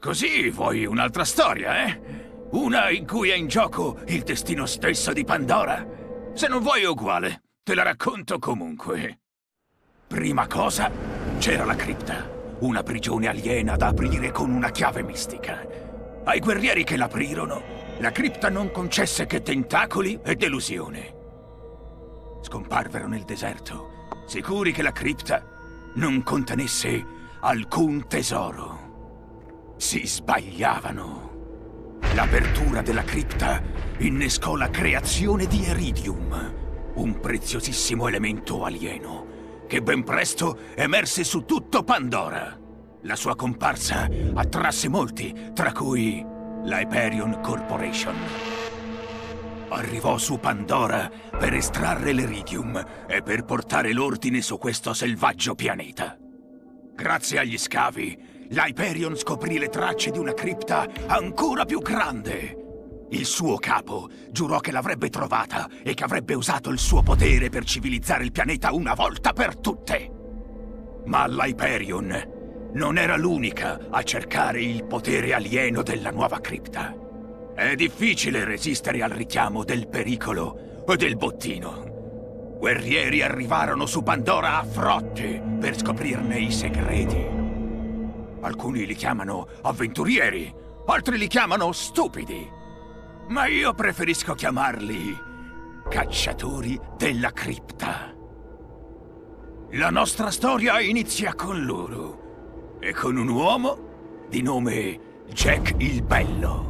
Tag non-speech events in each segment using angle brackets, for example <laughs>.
Così vuoi un'altra storia, eh? Una in cui è in gioco il destino stesso di Pandora? Se non vuoi uguale, te la racconto comunque. Prima cosa, c'era la cripta, una prigione aliena da aprire con una chiave mistica. Ai guerrieri che l'aprirono, la cripta non concesse che tentacoli e delusione. Scomparvero nel deserto, sicuri che la cripta non contenesse alcun tesoro. Si sbagliavano. L'apertura della cripta innescò la creazione di Eridium, un preziosissimo elemento alieno, che ben presto emerse su tutto Pandora. La sua comparsa attrasse molti, tra cui la Hyperion Corporation. Arrivò su Pandora per estrarre l'Eridium e per portare l'ordine su questo selvaggio pianeta. Grazie agli scavi, l'Hyperion scoprì le tracce di una cripta ancora più grande. Il suo capo giurò che l'avrebbe trovata e che avrebbe usato il suo potere per civilizzare il pianeta una volta per tutte. Ma l'Hyperion non era l'unica a cercare il potere alieno della nuova cripta. È difficile resistere al richiamo del pericolo o del bottino. Guerrieri arrivarono su Pandora a frotte per scoprirne i segreti. Alcuni li chiamano avventurieri, altri li chiamano stupidi. Ma io preferisco chiamarli cacciatori della cripta. La nostra storia inizia con loro e con un uomo di nome Jack il Bello.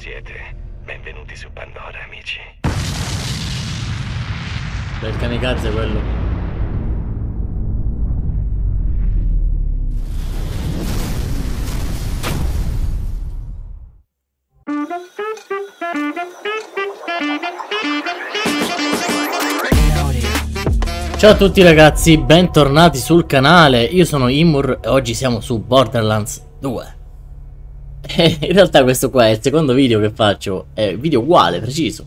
Siete. Benvenuti su Pandora, amici. Bel kamikaze quello. Ciao a tutti ragazzi, bentornati sul canale, io sono Imur e oggi siamo su Borderlands 2 <laughs> In realtà questo qua è il secondo video che faccio, è video uguale, preciso.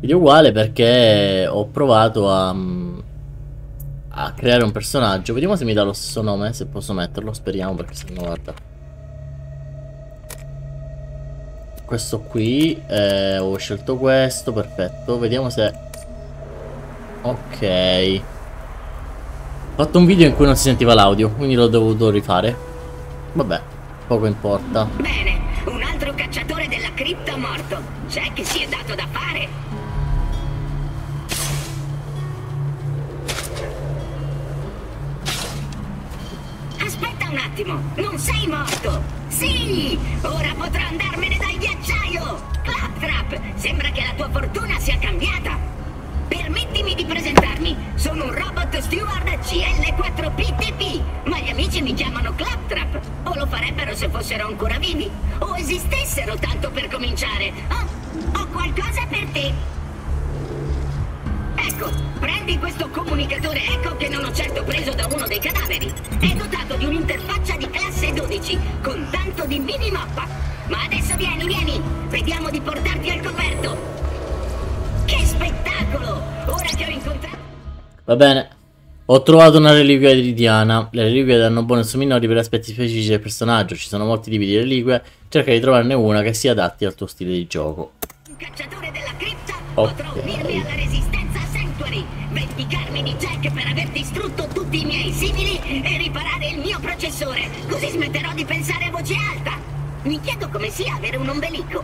Video uguale perché ho provato a, a creare un personaggio. Vediamo se mi dà lo stesso nome, se posso metterlo, speriamo perché se no guarda. Questo qui, eh, ho scelto questo, perfetto. Vediamo se Ok. Ho fatto un video in cui non si sentiva l'audio, quindi l'ho dovuto rifare. Vabbè, poco importa. Bene, un altro cacciatore della cripta morto. C'è che si è dato da fare. Aspetta un attimo, non sei morto! Sì! Ora potrò andarmene dal ghiacciaio! Claptrap, sembra che la tua fortuna sia cambiata! Permettimi di presentarmi, sono un robot steward CL4PTP, ma gli amici mi chiamano Claptrap, se fossero ancora vivi, o esistessero tanto per cominciare. Oh, ho qualcosa per te! Ecco, prendi questo comunicatore Echo che non ho certo preso da uno dei cadaveri. È dotato di un'interfaccia di classe 12, con tanto di minimappa. Ma adesso vieni, vieni, vediamo di portarti al coperto. Che spettacolo! Ora che ho incontrato... Va bene. Ho trovato una reliquia di Diana. Le reliquie danno bonus minori per aspetti specifici del personaggio. Ci sono molti tipi di reliquie. Cerca di trovarne una che si adatti al tuo stile di gioco. Un cacciatore della cripta, Ok. potrò unirmi alla resistenza Sanctuary, vendicarmi di Jack per aver distrutto tutti i miei simili e riparare il mio processore, così smetterò di pensare a voce alta. Mi chiedo come sia avere un ombelico.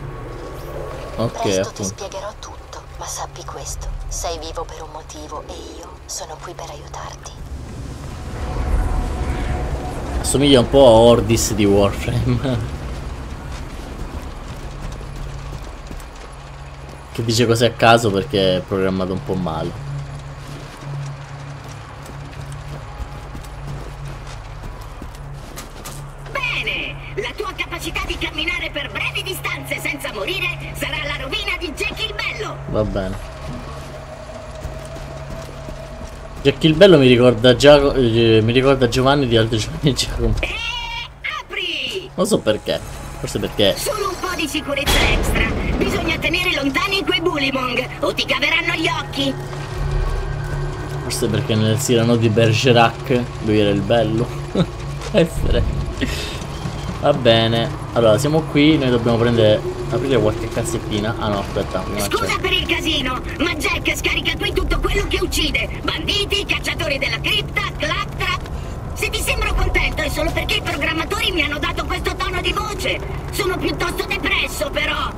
Ok, Presto ti appunto. spiegherò tutto, ma sappi questo. Sei vivo per un motivo e io sono qui per aiutarti. Assomiglia un po' a Ordis di Warframe. <laughs> che dice cose a caso perché è programmato un po' male. Bene. Jack il bello mi ricorda Giacomo. mi ricorda Giovanni di altri Giovanni e Giacomo. E apri! Non so perché. Forse perché. Solo un po' di sicurezza extra. Bisogna tenere lontani quei bullimong o ti caveranno gli occhi. Forse perché nel Cyrano di Bergerac lui era il bello. <laughs> Essere. Va bene. Allora, siamo qui. Noi dobbiamo prendere. Aprire qualche cassettina. Ah no, aspetta. Scusa per il casino, ma Jack scarica qui tutto quello che uccide. Banditi, cacciatori della cripta, claptrap. Se ti sembro contento è solo perché i programmatori mi hanno dato questo tono di voce. Sono piuttosto depresso, però.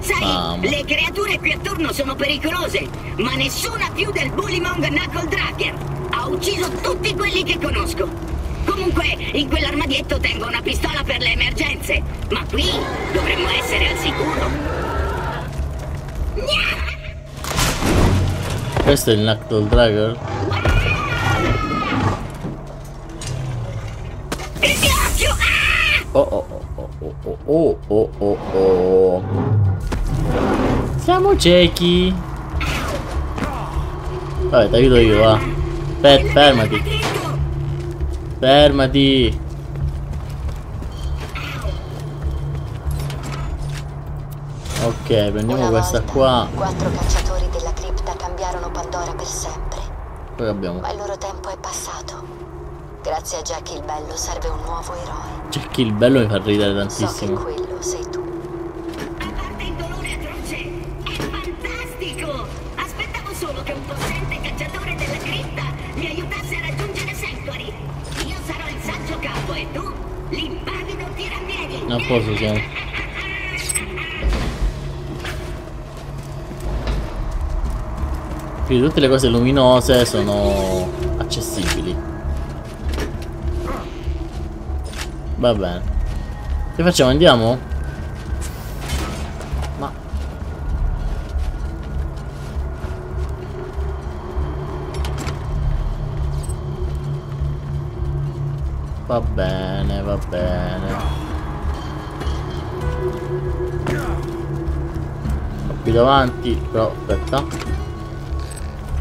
Sai, Mamma. le creature qui attorno sono pericolose, ma nessuna più del Bullymong Knuckle Dragger. Ha ucciso tutti quelli che conosco. Comunque, in quell'armadietto tengo una pistola per le emergenze. Ma qui dovremmo essere al sicuro. Questo è il Knuckle Driver? Il ghiaccio! Ah! Oh oh, oh oh oh oh oh oh oh oh Siamo ciechi! Vabbè, ti aiuto io, va. Fermati. Fermati. Ok, prendiamo Una questa qua. Quattro cacciatori della cripta cambiarono Pandora per sempre. Poi abbiamo Ma il loro tempo è passato. Grazie a Jack il Bello serve un nuovo eroe. Jackie il bello mi fa ridere So che tantissimo. quello sei tirampiedi. A posto siamo. Quindi tutte le cose luminose sono accessibili. Va bene. Che facciamo? Andiamo? Va bene, va bene. Qui davanti, però aspetta.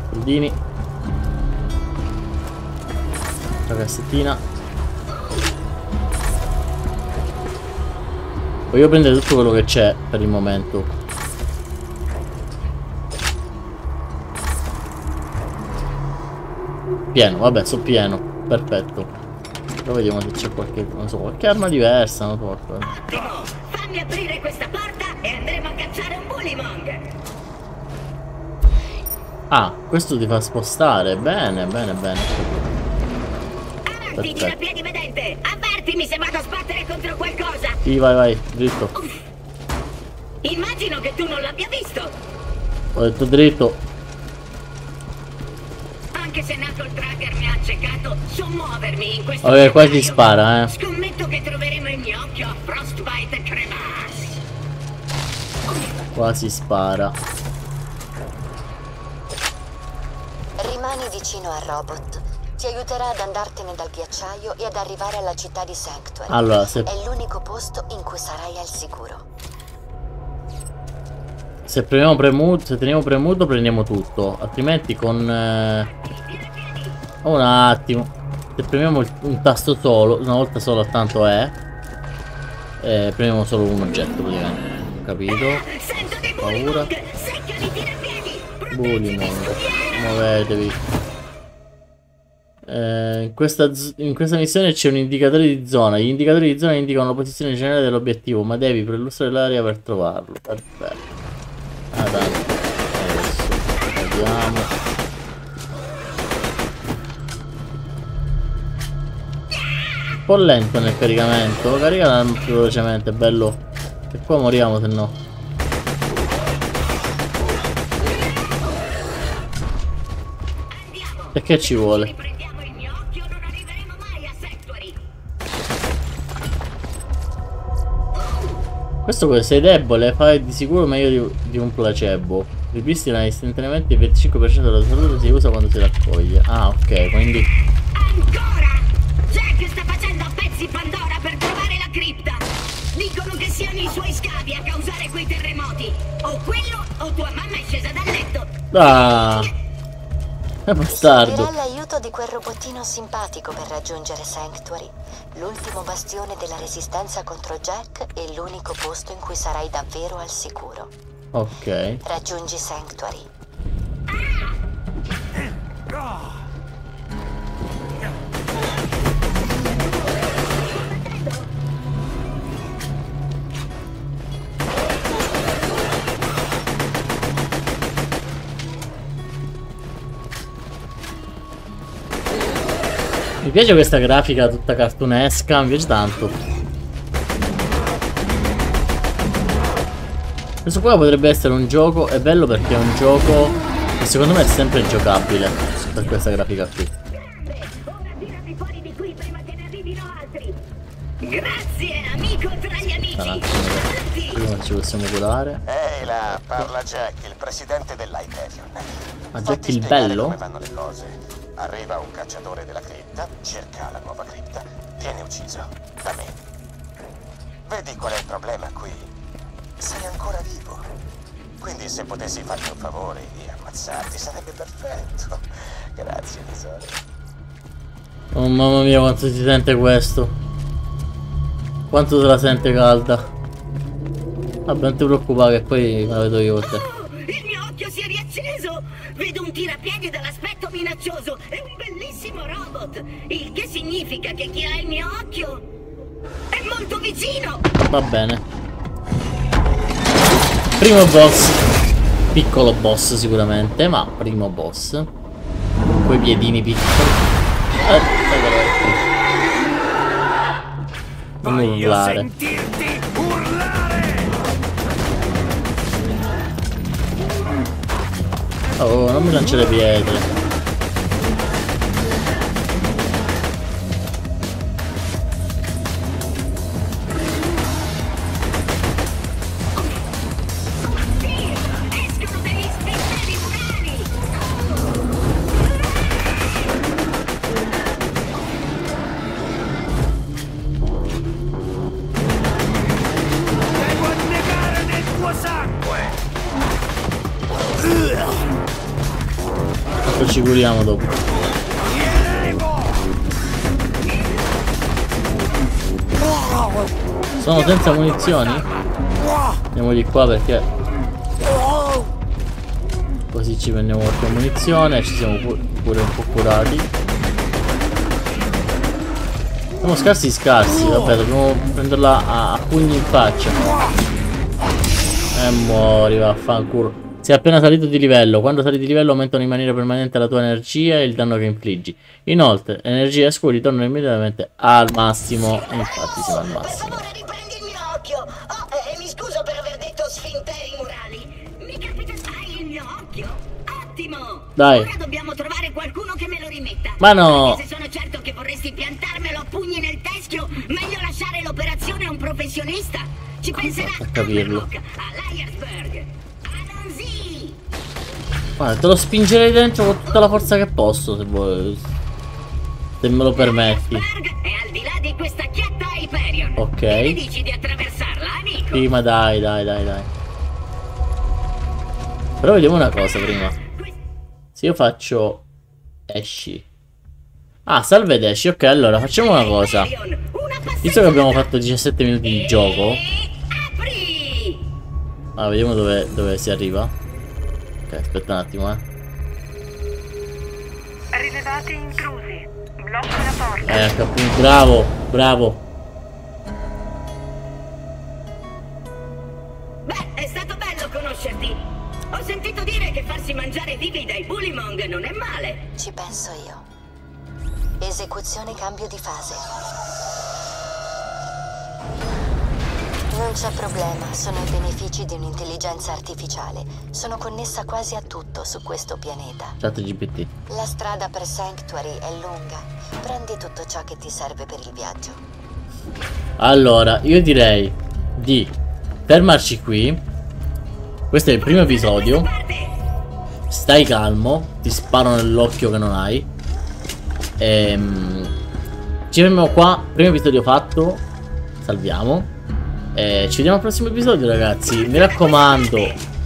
Soldini. La cassettina. Voglio prendere tutto quello che c'è per il momento. Pieno, vabbè, sono pieno. Perfetto. Però vediamo se c'è qualche, non so, qualche arma diversa, non so qualcosa. Fammi aprire questa porta Ah, questo ti fa spostare. Bene, bene, bene. Avanti, Perfetto. tirapiedi vedente! Avvertimi se vado a sbattere contro qualcosa! Sì, vai, vai, dritto. Immagino che tu non l'abbia visto! Ho detto dritto. Anche se Knuckle Tracker mi ha accecato, so muovermi in questo Ok, qua scenario. spara, eh. Scommetto che troveremo il mio occhio a Frostbite Crevasse! Qua si spara. Rimani vicino al robot. Ti aiuterà ad andartene dal ghiacciaio e ad arrivare alla città di Sanctuary. Allora, se, È l'unico posto in cui sarai al sicuro. se premiamo premuto, se teniamo premuto prendiamo tutto. Altrimenti con... eh, Un attimo. Se premiamo un tasto solo, una volta solo tanto è. Eh, premiamo solo un oggetto praticamente. Capito? Paura. Bullymong. Muovetevi. Eh, in, questa, in questa missione c'è un indicatore di zona. Gli indicatori di zona indicano la posizione generale dell'obiettivo, ma devi perlustrare l'area per trovarlo. Perfetto. Ah, dai. Vediamo. Un po' lento nel caricamento. Carica più velocemente, bello. E qua moriamo se no. Mai a Sanctuary! Questo que- sei debole, fai di sicuro meglio di, di un placebo. Ripristina istantaneamente il 25% della salute si usa quando si raccoglie. Ah, ok, quindi. Ancora! Jack sta facendo a pezzi Pandora per trovare la cripta! Dicono che siano i suoi scavi a causare quei terremoti! O quello o tua mamma è scesa dal letto! Ah! È <laughs> bastardo. Servirà l'aiuto di quel robottino simpatico per raggiungere Sanctuary. L'ultimo bastione della resistenza contro Jack e l'unico posto in cui sarai davvero al sicuro. Ok. Raggiungi Sanctuary. Mi piace questa grafica tutta cartunesca, mi piace tanto. Questo qua potrebbe essere un gioco, è bello perché è un gioco che secondo me è sempre giocabile per questa grafica qui. Grande! Ora tirami fuori di qui prima che ne arrivino altri! Grazie, amico tra gli amici! Prima ci possiamo curare. Ehi là, parla Jack, il presidente dell'Hyperion. Ma Jack il bello? come vanno le cose. Arriva un cacciatore della cripta, cerca la nuova cripta, viene ucciso da me. Vedi qual è il problema qui? Sei ancora vivo. Quindi se potessi farti un favore e ammazzarti sarebbe perfetto. <laughs> Grazie, tesoro. Oh mamma mia quanto si sente questo Quanto se la sente calda Vabbè non ti preoccupare poi la vedo io con te robot! Il che significa che chi ha il mio occhio è molto vicino! Va bene Primo boss Piccolo boss sicuramente Ma primo boss Quei piedini piccoli eh. Non urlare! Oh non mi lanciare pietre curiamo dopo. Sono senza munizioni? Andiamo di qua perché Così ci prendiamo qualche munizione Ci siamo pu- pure un po' curati Siamo scarsi scarsi Vabbè dobbiamo prenderla a, a pugni in faccia E muori vaffanculo sei appena salito di livello. Quando sali di livello aumentano in maniera permanente la tua energia e il danno che infliggi. Inoltre, l'energia e scudi tornano immediatamente al massimo. Infatti siamo al Per massimo. favore, riprendi il mio occhio. Oh, e mi scuso per aver detto sfinteri murali. Mi capita, hai il mio occhio? Ottimo. Dai. Ora dobbiamo trovare qualcuno che me lo rimetta. Ma no. Perché se sono certo che vorresti piantarmelo a pugni nel teschio, meglio lasciare l'operazione a un professionista. Ci penserà a capirlo? a Liarsburg, a Nancy. Guarda, te lo spingerei dentro con tutta la forza che posso, se vuoi. Se me lo permetti. Ok. Sì, ma dai, dai, dai, dai. Però vediamo una cosa prima. Se io faccio esci. Ah, salve ed esci. Ok, allora facciamo una cosa. Visto che abbiamo fatto 17 minuti di gioco. Ah, vediamo dove, dove si arriva. Ok, aspetta un attimo, eh. Rilevati intrusi. Blocco la porta. Eh, appunto, bravo, bravo. Beh, è stato bello conoscerti. Ho sentito dire che farsi mangiare vivi dai Bullymong non è male. Ci penso io. Esecuzione cambio di fase. Non c'è problema, sono i benefici di un'intelligenza artificiale. Sono connessa quasi a tutto su questo pianeta. Chat GPT. La strada per Sanctuary è lunga. Prendi tutto ciò che ti serve per il viaggio. Allora, io direi di fermarci qui. Questo è il primo episodio. Stai calmo, ti sparo nell'occhio che non hai. Ehm, ci fermiamo qua. Primo episodio fatto. Salviamo. E ci vediamo al prossimo episodio, ragazzi. Mi raccomando,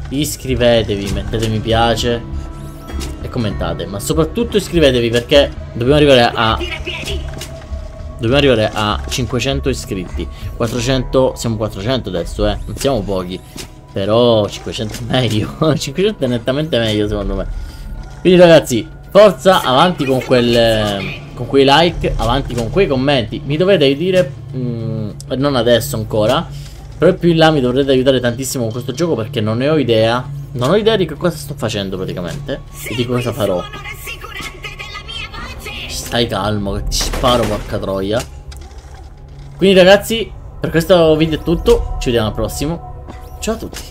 iscrivetevi, mettete mi piace e commentate. Ma soprattutto iscrivetevi perché dobbiamo arrivare a! Dobbiamo arrivare a 500 iscritti 400, siamo 400 adesso eh Non siamo pochi Però 500 è meglio <laughs> 500 è nettamente meglio secondo me Quindi ragazzi Forza avanti con quel Con quei like Avanti con quei commenti Mi dovete dire mm, Non adesso ancora Però più in là mi dovrete aiutare tantissimo con questo gioco Perché non ne ho idea. Non ho idea di che cosa sto facendo praticamente. E di cosa farò! Stai calmo che ti sparo porca troia. Quindi ragazzi Per questo video è tutto. Ci vediamo al prossimo. Ciao a tutti